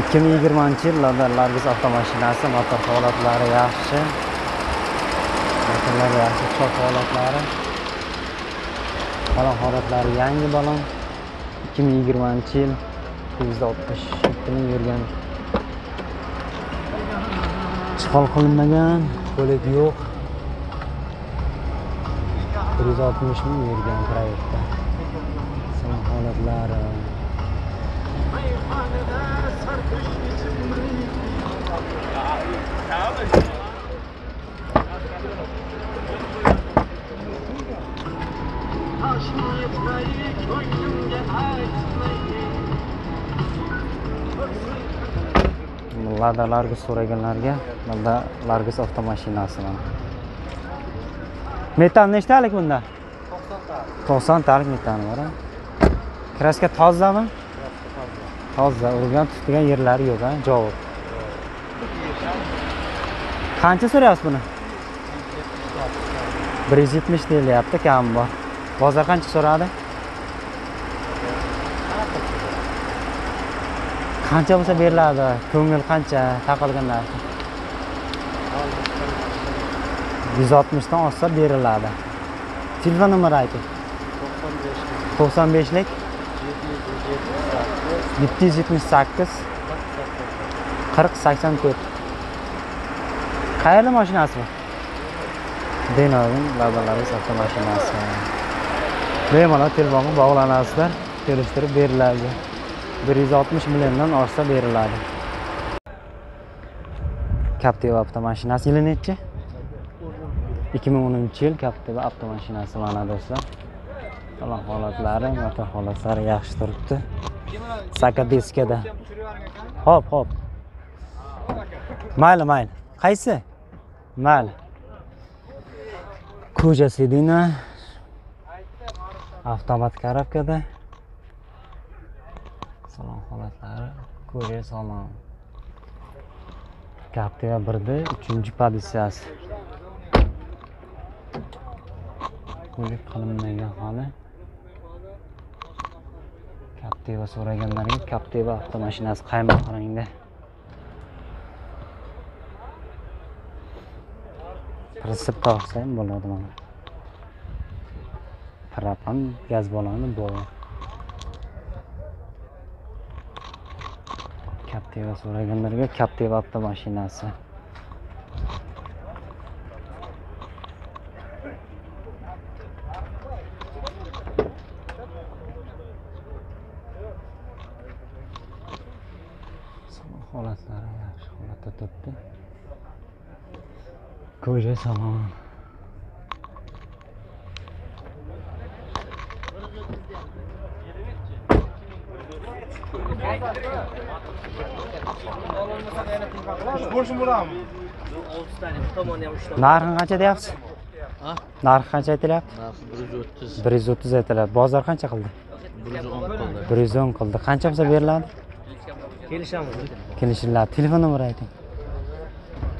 ikki ming yigirmanchi yil lada largus avtomashinasi motor holatlari yaxshi. Motorlar yaxshi chok holatlari. Balon holatlari yangi balon. ikki ming yigirmanchi yil ikki yuz oltmish yetti ming yurgan. Ishg'ol qilinmagan bo'lak yo'q. bir yuz oltmish ming yurgan proyektda. Salon holatlari. Lada largus so'raganlarga bunda largus avtomashinasi mana metan nechtalik bunda? To'qsontalik metani bor kraska tozami toza urgan tutgan yerlari yo'q a javob qancha so'rayapsiz buni? Bir yuz yetmish deyilyapti kami bor. Bozor qancha so'radi? Qancha bo'lsa beriladi ko'ngil qancha taqilgan narsa yuz oltmishdan oshsa beriladi. Telefon nomeri ayting. To'qson beshlik yetti yuz yetmish sakkiz. Qirq sakson to'rt. Qayerda mashinasi bu denovning labalari savdo mashinasi. Bemalol telefonga bog'lanasizlar. Kelishtirib beriladi. Bir yuz oltmish milliondan oshsa beriladi. Captiva avtomashinasi yili nechi? Ikki ming o'ninchi yil captiva avtomashinasi mana do'stlar. Salon holatlari motor holatlari yaxshi turibdi. Saka diskada ho'p ho'p. Mayli mayli. Qaysi? Mayli. Kuja sedina. Avtomat karavkada salon holatlari. Kuja salon. Kaptiva birda uchinchi pozitsiyasi ko'rik qilinmagan holi captiva so'raganlarga captiva avtomashinasi qaymoq rangda prinsip tog'sa ham bo'ladi mana propan gaz baloni bor captiva so'raganlarga captiva avtomashinasi salon holatlari yaxshi holatda turibdi ko'cha salon Bo'lsin bo'ladimi? narxi qancha deyapsiz Ha? narxi qancha aytilyapti Narxi 130, aytiladi. bozor qancha qildi 110 qildi. bir yuz o'n qildi qancha bo'lsa beriladi Kelishamiz. kelishiladi telefon nomeri ayting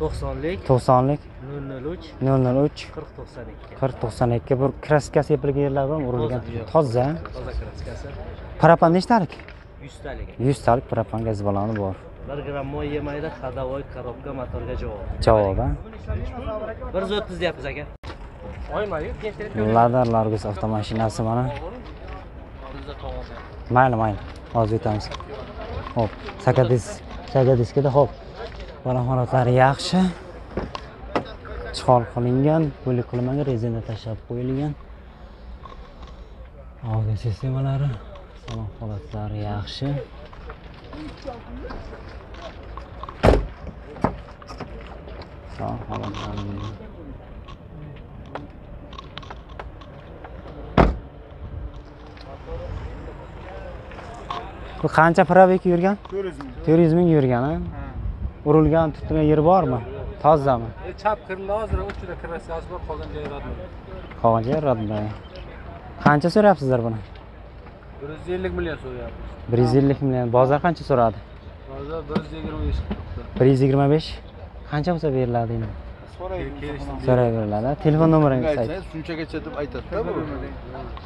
90lik to'qsonlik. 003 nol nol uch 4092. qirq to'qson ikki. Bir kraskasi yepilgan yerlar bormi urilgan. Toza, toza. Kraskasi. propan nechtalik? 100 talik. yuztalik propan gaz baloni bor. 1 gramm moy yemaydi, ходовой korobka motorga javob. javob a 130 deyapmiz aka. ladar largus avtomashinasi mana. Mayli mayli. Hozir o'tamiz ho'p sakadiskada ho'p balon holatlari yaxshi. Chihol qilingan bo'lik qilinmagan rezina tashlab qo'yilgan. Audio sistemalari salon holatlari yaxshi. Salon holatlari. Bu qancha probek yurgan? Turizm. to'rt yuz ming yurgan a urilgan tutilgan yeri bormi? Tozami? E, chap kirli hozir uchida kraskasi bor, qolgan joyi radmi. qolgan joyi rodnoy qancha so'rayapsizlar buni? 150 million so'rayapmiz. bir yuz ellik million. Bozor qancha so'radi? Hozir 125 qilibdi. bir yuz yigirma besh? Qancha bo'lsa beriladi endi? So'rayveriladi telefon nomeringizni ayting shunchagacha deb aytadi-da bu.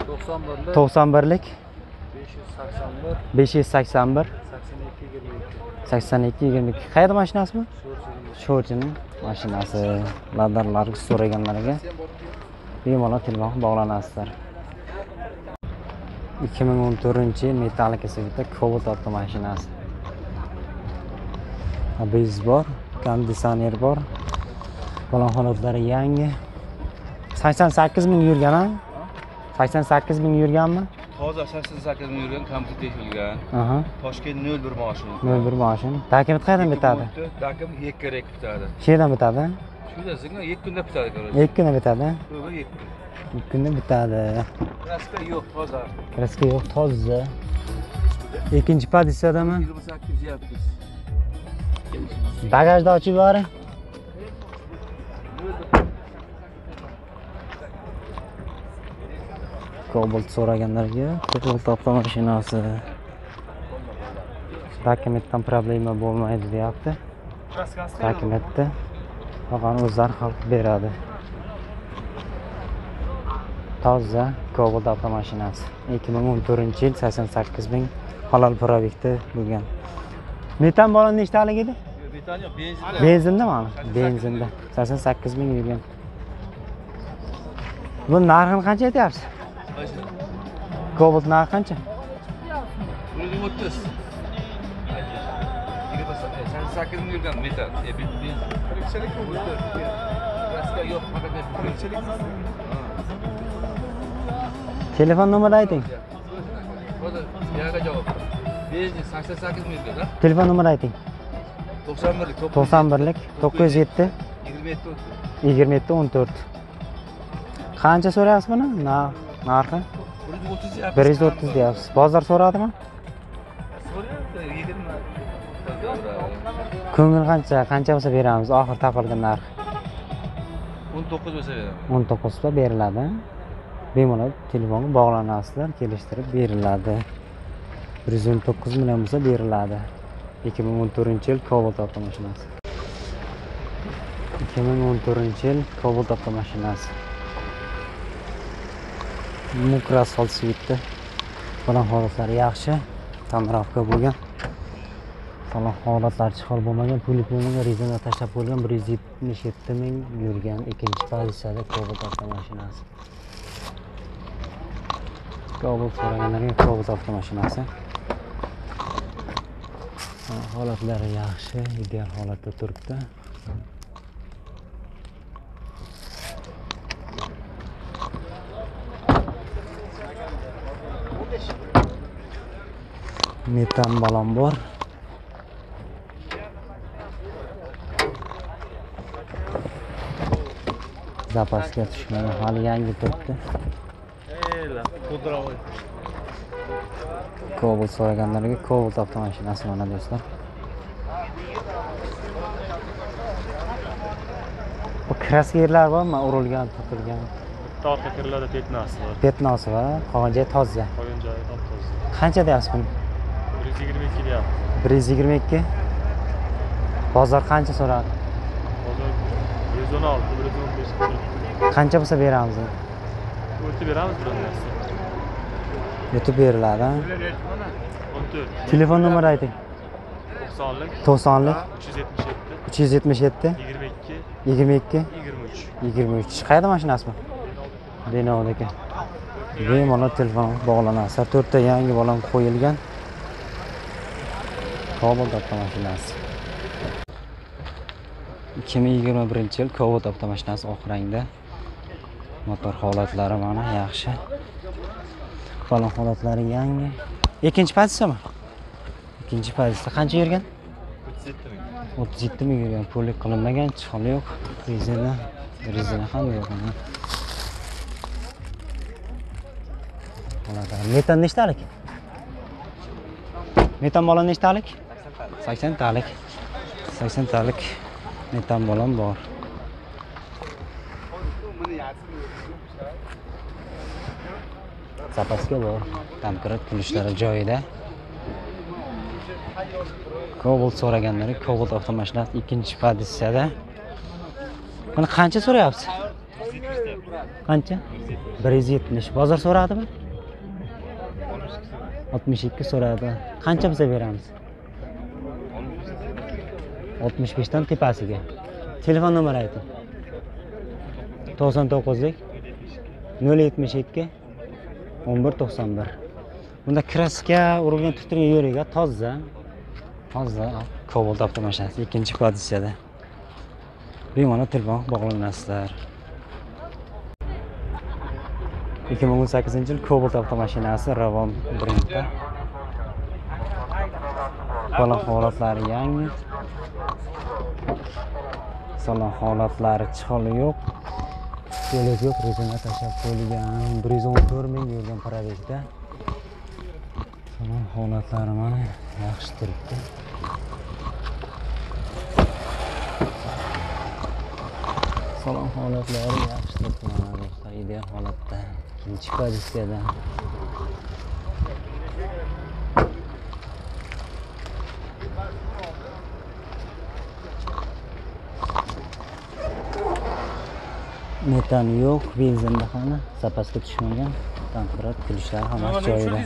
91 to'qson birlik 581 besh yuz sakson bir. 82 22. sakson ikki yigirma ikki. Qayerda mashinasi bu sho'rchining mashinasi. Ladarlarga so'raganlarga bemalol telefon bog'lanasizlar. ikki ming o'n to'rtinchi yil metallika sveta cobalt avtomashinasi abiz bor konditsioner bor balon holatlari yangi. Sakson sakkiz ming yurgan a sakson sakkiz ming yurganmi Toza 88 ming yurgan kompyuter aha Toshkent 01 mashina. nol bir moshin dokument qayerdan bitadi Dakim 2 kerak bitadi. shu yerdan bitadi Shu yerda 2 kunda bitadi, короче. ikki kunda bitadi Bu 2 kun. ikki kunda bitadi Kraska yo'q, toza. kraska yo'q toza ikkinchi pozitsiyadami 28 yapmiz. bagajni ochib yuboring Cobalt so'raganlarga. Cobalt avtomashinasi dokumentdan problema bo'lmaydi deyapti. Dokumentda qolgani o'zlari hal qilib beradi. Toza Cobalt avtomashinasi 2014 yil 88 ming halol probekda bo'lgan. Metan balon nechtalik edi? Beton yo'q, benzin. benzindami ani benzinda. Sakson sakkiz ming yurgan bu narxini qancha aytyapsiz cobalt narxi qancha 130. 88 ming yurgan metal. Benzin. Kirikchilik Kraska yo'q, faqat kirikchilik. telefon nomerini ayting Hozir yaga javob. Benzin 88 ming yurgan, telefon nomerini ayting 91 lik, to'qson birlik to'qqiz yuz yetti 27 o'tdi. yigirma yetti o'n to'rt qancha so'rayapsiz buni Na- narxi 130 yapmiz. bir yuz o'ttiz deyapsiz. Bozor so'radimi? So'rayapti, 20. ko'ngil qancha? Qancha bo'lsa beramiz. Oxiri taqilgan narx. 19 bo'lsa beraman. o'n to'qqizta beriladi. Bemalol telefonga bog'lanasizlar kelishtirib beriladi. bir yuz o'n to'qqiz million bo'lsa beriladi. ikki ming o'n to'rtinchi yil cobalt avtomashinasi. ikki ming o'n to'rtinchi yil cobalt avtomashinasi mukra asfalt svitda falon holatlari yaxshi tonirovka bo'lgan. Falon holatlari chihol bo'lmagan pulik bo'lmagan rezina tashlab qo'yilgan bir yuz yetmish yetti ming yurgan ikkinchi pozitsiyada kobalt avtomashinasi. Kobalt so'raganlarga kobalt avtomashinasi. Holatlari yaxshi ideal holatda turibdi. Metan balon bor zapasga tushmagan hali yangi turibdi Cobalt so'raganlarga Cobalt avtomashinasi mana do'stlar. Bu kraska yerlar bormi? Urilgan, to'kilgan. bitta orqa kirlarda petnasi bor Petnosi va qolgan joyi toza. qolgan joyi top-toza Qancha deyapsiz buni? Bir yuz yigirma ikki deyapti 122. Bozor qancha so'radi? hozir bir yuz o'n olti bir yuz o'n besh turibdi Qancha bo'lsa beramiz? o'tib beramiz bir Yutib beriladi. ha? o'n to'rt Telefon nomeri ayting. to'qsonlik 90lik uch yuz yetmish yetti 377 yigirma ikki 22 yigirma uch 23. Qayerda mashinasi bu? Denovdagi. Bemalol telefon bog'lanasi. To'rtta yangi balon qo'yilgan. Cobalt avtomashinasi. 2021 yil Cobalt avtomashinasi oq rangda. Motor holatlari mana yaxshi. Balon holatlari yangi. Ikkinchi pozitsiyami? Ikkinchi pozitsiya qancha yurgan? o'ttiz yetti ming 37 ming yurgan pullik qilinmagan chihol yo'q rezina rezina ham yo'q metan nechtalik metan bola nechtalik 80 talik 80 talik metan balon bor zapaska bor tamkirat kulishlari joyida kobalt so'raganlari kobalt avtomashinasi ikkinchi pozitsiyada. Buni qancha so'rayapsiz? Qancha? 170. Bozor so'radimi? 62 so'radi. Qancha bo'lsa beramiz? Oltmish beshdan tepasiga. Telefon nomeri ayting. to'qson to'qqizlik nol yetmish ikki o'n bir to'qson bir. Bunda kraska urilgan tutilgan yo'liga toza. Toza cobalt avtomashinasi ikkinchi pozitsiyada. Bemalol telefon bog'lanasizlar ikki ming o'n sakkizinchi yil cobalt avtomashinasi ravon brendda salon holatlari yangi. Salon holatlari chiholi yo'q. Yo'lak yo'q rezina tashlab qo'yilgan. Bir yuz o'n to'rt ming yurgan probegda salon holatlari mana yaxshi turibdi salon holatlari yaxshi turibdi mana do'stlar ideal holatda ikkinchi pozitsiyada metan yo'q benzinda hali zapasga tushmagan. Kontrakt kulishlar hammasi joyida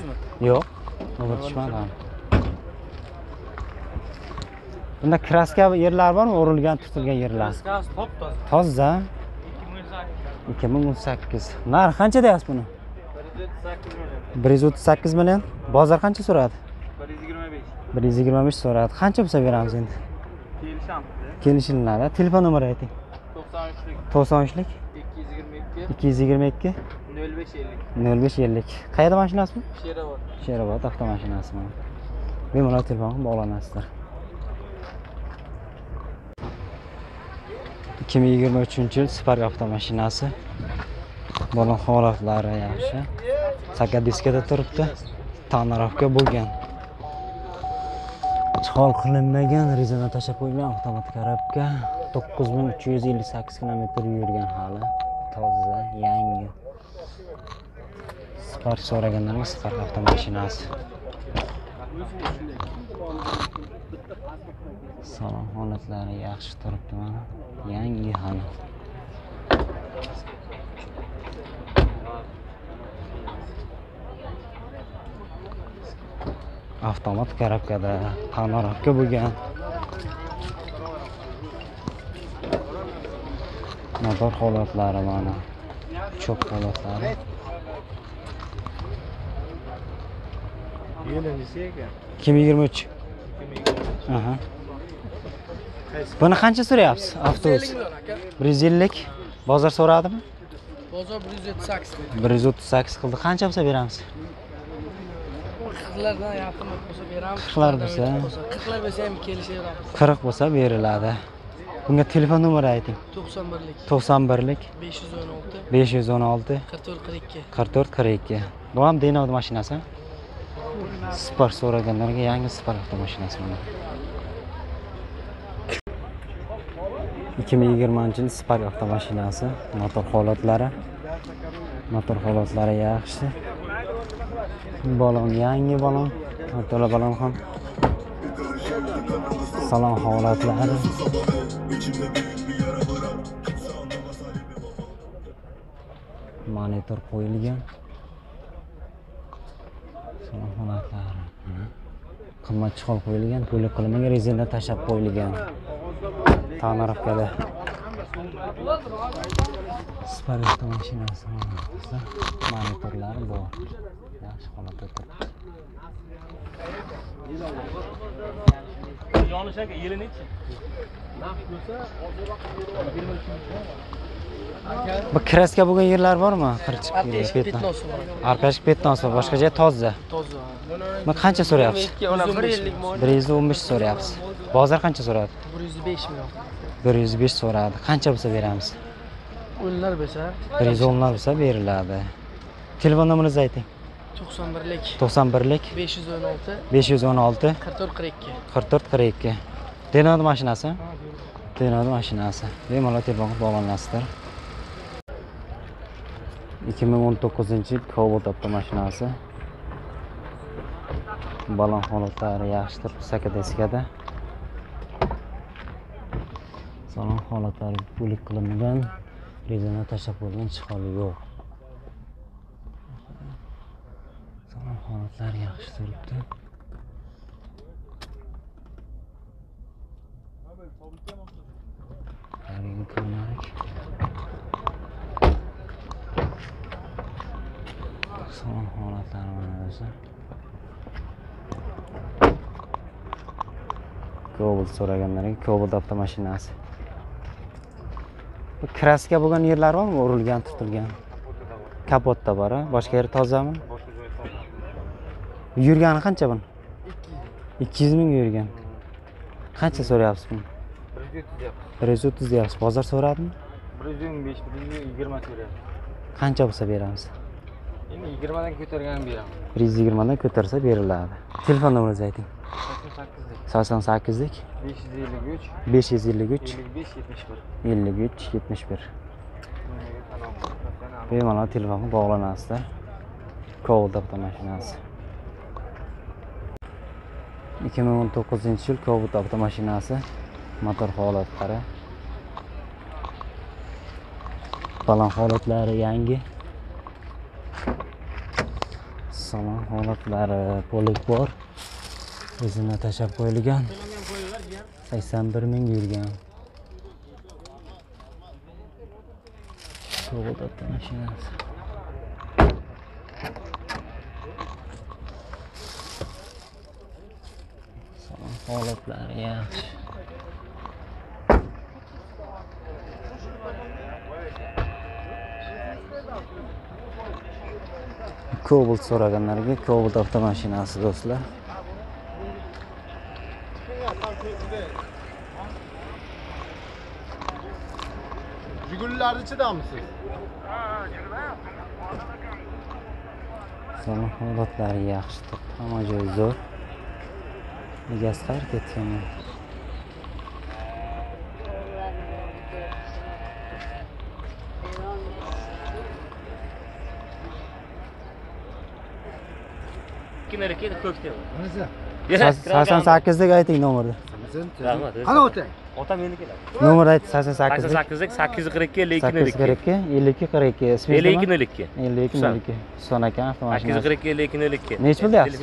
yo'q hali bunda kraska yerlar bormi? Urilgan turtilgan yerlar. Kraskasi top toza. toza. Ikki ming o'n sakkiz. Narxi qancha deyapsiz buni? Bir yuz o'ttiz sakkiz million. Bozor qancha so'radi? Bir yuz yigirma besh. Bir yuz yigirma besh so'radi. Qancha bo'lsa beramiz endi? Kelishamiz kelishiladi telefon nomeri ayting. To'qson uchlik. To'qson uchlik ikki yuz yigirma ikki? Nol besh ellik. Nol besh ellik. Qayerda mashinasi bu sherobod sherobod avtomashinasi bemalol telefon qilib bog'lanasizlar. ikki ming yigirma uchinchi yil spark avtomashinasi. Balon holatlari yaxshi. Sakkiz diskada turibdi. Tonirovka bo'lgan. Chol qilinmagan rezina tashlab qo'yilgan avtomat korobka to'qqiz ming uch yuz ellik sakkiz kilometr yurgan hali toza yangi. Spark so'raganlarga spark avtomashinasi. Salon holatlari yaxshi turibdi mana. Yangi hali avtomat korobkada panoramka bo'lgan. Motor holatlari mana cho'p holatlari. Ikki ming yigirma uch? Aha. Buni qancha so'rayapsiz avtobus. Bir yuz ellik bozor so'radimi? Bozor bir yuz yetmish sakkiz bir yuz o'ttiz sakkiz qildi. Qancha bo'lsa beramiz? Qirqlardan yaqin bo'lsa beramiz. Qirqlar bo'lsa? qirqlar bo'lsa ham kelishaveramiz. Qirq bo'lsa beriladi bunga telefon nomeri ayting. To'qson birlik. To'qson birlik. besh yuz o'n olti. besh yuz o'n olti. Qirq to'rt qirq ikki qirq to'rt qirq ikki bu ham denovni mashinasi? Spar so'raganlarga yangi spar avtomashinasi mana. ikki ming yigirmanchi yil spark avtomashinasi motor holatlari. Motor holatlari yaxshi. Balon yangi balon. Motorli balon ham. Salon holatlari monitor qo'yilgan. Salon holatlari mana. qimmat chihol qo'yilgan to'liq qilinmagan rezina tashlab qo'yilgan. Tonirovkada spark avtomashinasi mana bizda monitorlari bor. Yaxshi holatda turibdi. Yonish aka yili nechi? bu kraska bo'lgan yerlar bormi? Petno petnosi bor. Arpashik petnosi bor. Boshqa joy toza. Toza. Bu qancha so'rayapsiz bir yuz o'n besh so'rayapsiz bozor qancha so'radi bir yuz besh million. Bir yuz besh so'radi. Qancha bo'lsa beramiz o'nlar bo'lsa bir yuz o'nlar bo'lsa beriladi. Telefon nomeringizni ayting. To'qson birlik. To'qson birlik. besh yuz o'n olti. besh yuz o'n olti. qirq to'rt qirq ikki. qirq to'rt qirq ikki. Denodi mashinasi? Denodi mashinasi. Bemalol telefon qilib bog'lanasizlar ikki ming o'n to'qqizinchi yil cobalt avtomashinasi. Balon holatlari yaxshi turibdi sakadeskada. Salon holatlari bo'lik qilinmagan rezina tashlab qo'ygan chiholi yo'q salon holatlari yaxshi turibdi Haligi ko'ylak. Salon holatlari mana o'zi. kobalt so'raganlarga kobalt avtomashinasi. Kraska bo'lgan yerlari bormi? Urilgan, tutilgan. Kapotda bor, a? boshqa yeri tozami? Yurgani qancha buni? 200 ming yurgan. Qancha so'rayapsiz buni? 130 deyapsiz. Bozor so'radimi? 125, 120 so'rayapti. Qancha bo'lsa beramiz? Endi 20 dan ko'targanini beraman. 120 dan ko'tarsa beriladi. Telefon nomeringizni ayting. 88 88lik 553 553 55 71. 53 71. Bemalol telefonga bog'lanasizlar. Cobalt avtomashinasi. 2019 yil Cobalt avtomashinasi motor holatlari. Balon holatlari yangi. Salon holatlari polik bor. O'zini tashab qo'yilgan. 81 ming yurgan. Cobalt mashinasi Salon holatlari yaxshi. kobalt so'raganlarga kobalt avtomashinasi do'stlar. Jigullarni chidamisiz? Salon holatlari yaxshi, hamma joy zo'r. Egasi qayerga ketgan? ikkiniki ko'kda sakson sakkizlik ayting nomerni rahmat Qani o'tang? Otam meniki nomer ayting sakson sakson sakkizlik sakkizlik sakkiz yuz qirq ikki ellik ikki sakkiz qirq ikki ellik ikki qirq ikki ismingiz ellik ikki nol ikki ellik ikki nol ikki son ekan sakkiz yuz qirq ikki ellik ikki nol ikki Nechi pul deyapsiz?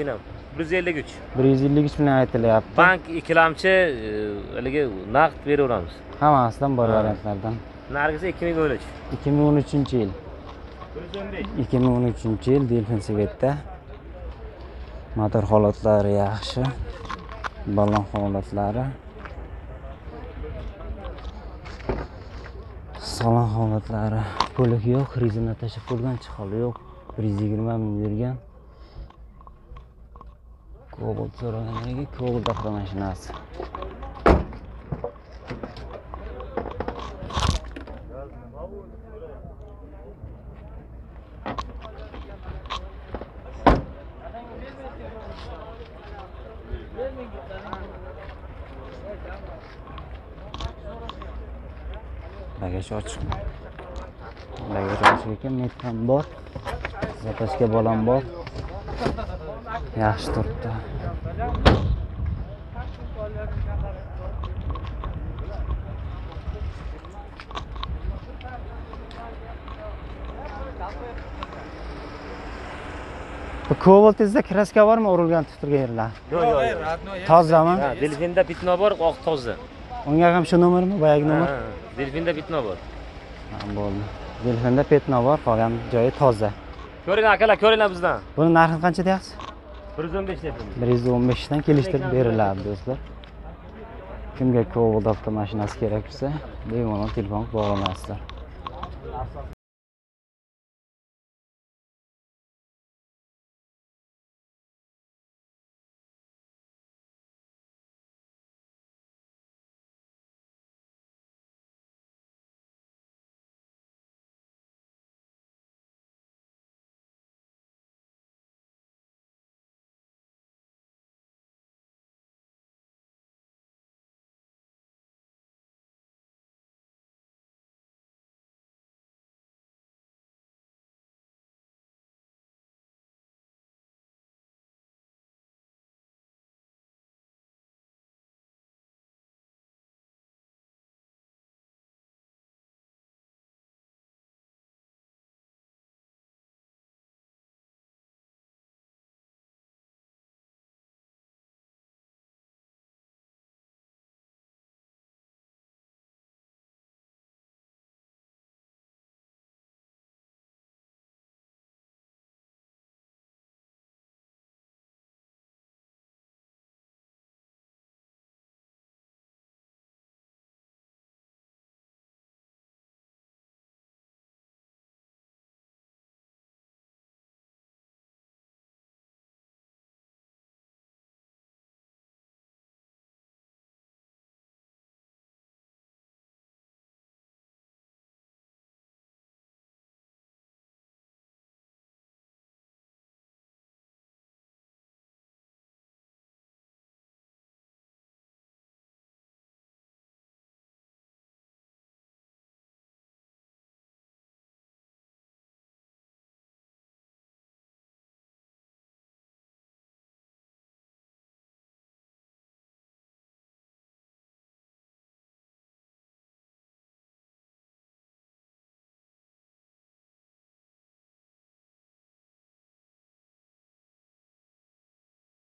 Bir yuz ellik uch bir yuz ellik uch bilan aytilyapti. Bank ikkilamchi e, haligi naqd beraveramiz. Hammasidan bor variantlardan. Narigisi ikki ming o'n uch. ikki ming o'n uchinchi yil. ikki ming o'n uchinchi yil delfin svetda motor holatlari yaxshi. Balon holatlari sog'lom holatlari. Ko'lik yo'q rezina tashlab qo'yilgan chihol yo'q. Bir yuz yigirma ming bergan. Cobalt so'raganlarga cobalt avtomashinasi bagaj ochiq. Bagaj ochiq ekan met ham bor? Zapasga bolam bor. Yaxshi turibdi. Bu kobaltingizda kraska bormi? Urilgan tutilgan yerlar yo'q yo'q tozami? Delfinda bitno bor oq toza unga ham shu nomermi boyagi nomer delfinda bitno bor. Bo'ldi. Delfinda petno bor qolgan joyi toza. Ko'ringlar akalar ko'ringlar bizdan. Buni narxi qancha deyapsiz? Bir yuz o'n besh deyapmiz. Bir yuz o'n beshdan kelishtirib beriladi do'stlar. Kimga cobalt avtomashinasi kerak bo'lsa bemalol telefon bog'lanasizlar